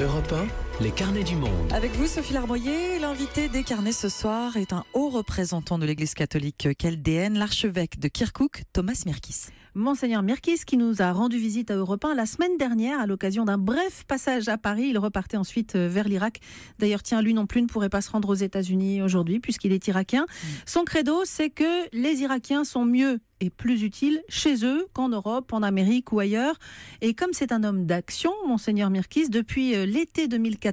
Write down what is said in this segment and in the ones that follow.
Europe 1, les carnets du monde. Avec vous, Sophie Larmoyer, l'invité des carnets ce soir est un haut représentant de l'Église catholique chaldéenne, l'archevêque de Kirkouk, Thomas Mirkis. Monseigneur Mirkis, qui nous a rendu visite à Europe 1 la semaine dernière à l'occasion d'un bref passage à Paris. Il repartait ensuite euh, vers l'Irak. D'ailleurs, tiens, lui non plus ne pourrait pas se rendre aux États-Unis aujourd'hui puisqu'il est irakien. Mm. Son credo, c'est que les Irakiens sont mieux et plus utile chez eux qu'en Europe, en Amérique ou ailleurs. Et comme c'est un homme d'action, Monseigneur Mirkis, depuis euh, l'été 2014,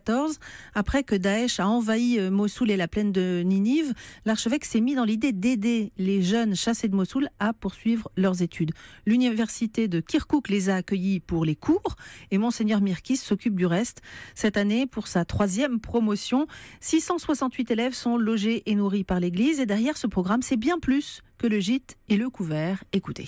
après que Daesh a envahi euh, Mossoul et la plaine de Ninive, l'archevêque s'est mis dans l'idée d'aider les jeunes chassés de Mossoul à poursuivre leurs études. L'université de Kirkouk les a accueillis pour les cours et Monseigneur Mirkis s'occupe du reste. Cette année, pour sa troisième promotion, 668 élèves sont logés et nourris par l'Église et derrière ce programme, c'est bien plus que le gîte et le couvert. Écoutez.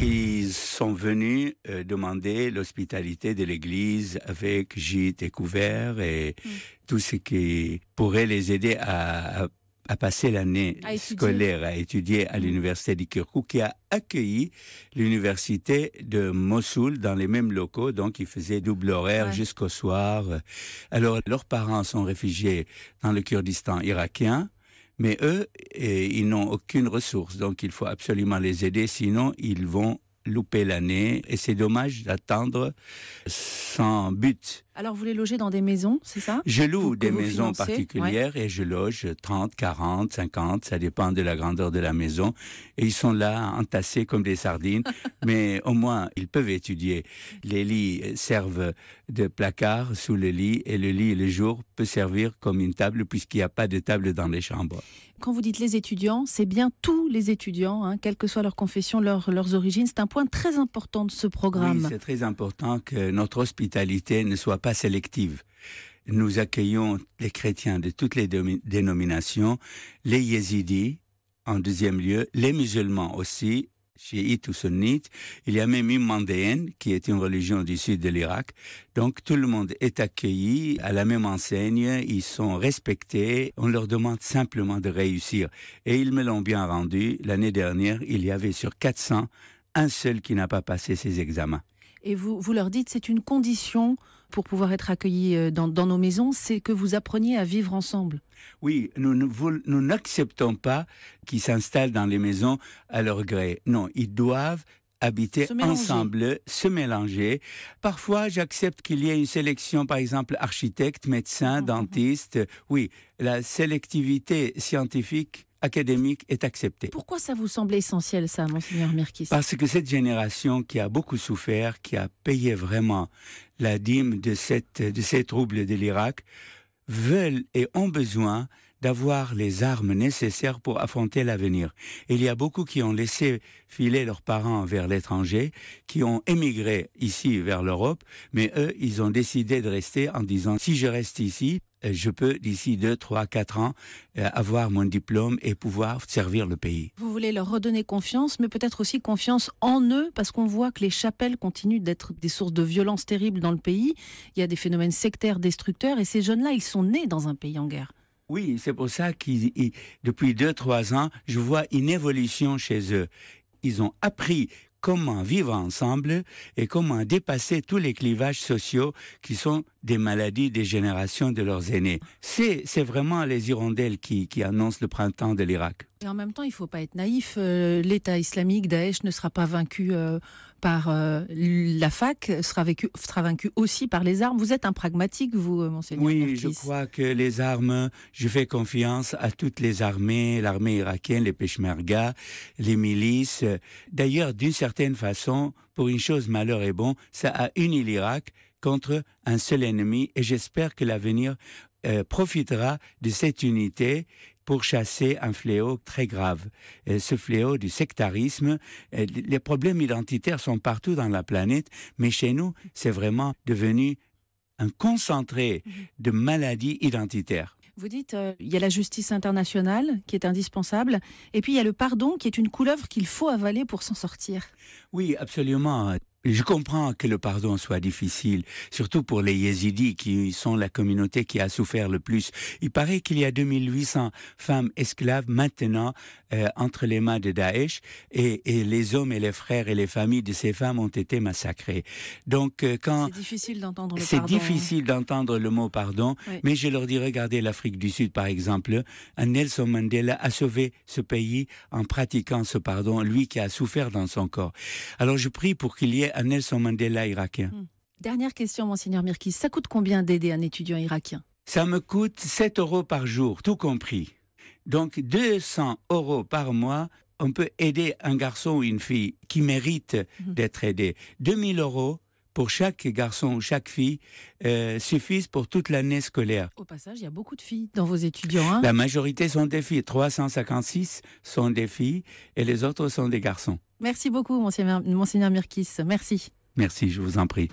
Ils sont venus euh, demander l'hospitalité de l'Église avec gîte et couvert et mm. tout ce qui pourrait les aider à, à passer l'année scolaire à étudier à mm. l'université de Kirkuk, qui a accueilli l'université de Mossoul dans les mêmes locaux, donc ils faisaient double horaire jusqu'au soir. Alors leurs parents sont réfugiés dans le Kurdistan irakien. Mais eux, ils n'ont aucune ressource, donc il faut absolument les aider, sinon ils vont louper l'année. Et c'est dommage d'attendre sans but. Alors vous les logez dans des maisons, c'est ça Je loue des maisons particulières et je loge 30, 40, 50, ça dépend de la grandeur de la maison. Et ils sont là entassés comme des sardines, mais au moins ils peuvent étudier. Les lits servent de placard sous le lit et le lit le jour peut servir comme une table puisqu'il n'y a pas de table dans les chambres. Quand vous dites les étudiants, c'est bien tous les étudiants, hein, quelle que soit leur confession, leur, leurs origines. C'est un point très important de ce programme. Oui, c'est très important que notre hospitalité ne soit pas sélective. Nous accueillons les chrétiens de toutes les dénominations, les yézidis en deuxième lieu, les musulmans aussi, chiites ou sunnites. Il y a même une mandéenne qui est une religion du sud de l'Irak. Donc tout le monde est accueilli à la même enseigne, ils sont respectés, on leur demande simplement de réussir. Et ils me l'ont bien rendu. L'année dernière, il y avait sur 400 un seul qui n'a pas passé ses examens. Et vous, vous leur dites, c'est une condition pour pouvoir être accueillis euh, dans, nos maisons, c'est que vous appreniez à vivre ensemble. Oui, nous, n'acceptons pas qu'ils s'installent dans les maisons à leur gré. Non, ils doivent habiter ensemble, se mélanger. Parfois, j'accepte qu'il y ait une sélection, par exemple, architecte, médecin, mhm. dentiste. Oui, la sélectivité scientifique académique est acceptée. Pourquoi ça vous semble essentiel, ça, Monseigneur Mirkis Parce que cette génération qui a beaucoup souffert, qui a payé vraiment la dîme de, cette, de ces troubles de l'Irak, veulent et ont besoin d'avoir les armes nécessaires pour affronter l'avenir. Il y a beaucoup qui ont laissé filer leurs parents vers l'étranger, qui ont émigré ici vers l'Europe, mais eux, ils ont décidé de rester en disant si je reste ici, je peux d'ici 2, 3, 4 ans euh, avoir mon diplôme et pouvoir servir le pays. Vous voulez leur redonner confiance, mais peut-être aussi confiance en eux, parce qu'on voit que les chapelles continuent d'être des sources de violence terribles dans le pays. Il y a des phénomènes sectaires destructeurs, et ces jeunes-là, ils sont nés dans un pays en guerre. Oui, c'est pour ça que depuis 2-3 ans, je vois une évolution chez eux. Ils ont appris comment vivre ensemble et comment dépasser tous les clivages sociaux qui sont des maladies des générations de leurs aînés. C'est, vraiment les hirondelles qui, qui annoncent le printemps de l'Irak. Et en même temps, il ne faut pas être naïf. Euh, L'État islamique, Daesh, ne sera pas vaincu euh, par euh, la fac, sera, vécu, sera vaincu aussi par les armes. Vous êtes un pragmatique, vous, monseigneur Oui, je crois que les armes, je fais confiance à toutes les armées, l'armée irakienne, les peshmerga, les milices. D'ailleurs, d'une certaine façon, pour une chose malheur et bon, ça a uni l'Irak contre un seul ennemi et j'espère que l'avenir euh, profitera de cette unité pour chasser un fléau très grave. Euh, ce fléau du sectarisme, euh, les problèmes identitaires sont partout dans la planète, mais chez nous, c'est vraiment devenu un concentré de maladies identitaires. Vous dites, il y a la justice internationale qui est indispensable, et puis il y a le pardon qui est une couleuvre qu'il faut avaler pour s'en sortir. Oui, absolument Je comprends que le pardon soit difficile, surtout pour les yézidis qui sont la communauté qui a souffert le plus. Il paraît qu'il y a 2800 femmes esclaves maintenant euh, entre les mains de Daesh et, les hommes et les frères et les familles de ces femmes ont été massacrés. Donc euh, quand c'est difficile d'entendre le c'est difficile d'entendre le mot pardon, mais je leur dis regardez l'Afrique du Sud par exemple, Nelson Mandela a sauvé ce pays en pratiquant ce pardon, lui qui a souffert dans son corps. Alors je prie pour qu'il y ait un Nelson Mandela irakien. Hmm. Dernière question, Monseigneur Mirkis. Ça coûte combien d'aider un étudiant irakien? Ça me coûte 7 euros par jour, tout compris. Donc 200 euros par mois, on peut aider un garçon ou une fille qui mérite hmm. d'être aidé. 2000 euros pour chaque garçon ou chaque fille euh, suffisent pour toute l'année scolaire. Au passage, il y a beaucoup de filles dans vos étudiants. Hein La majorité sont des filles. 356 sont des filles et les autres sont des garçons. Merci beaucoup, Monseigneur, Monseigneur Mirkis. Merci. Merci, je vous en prie.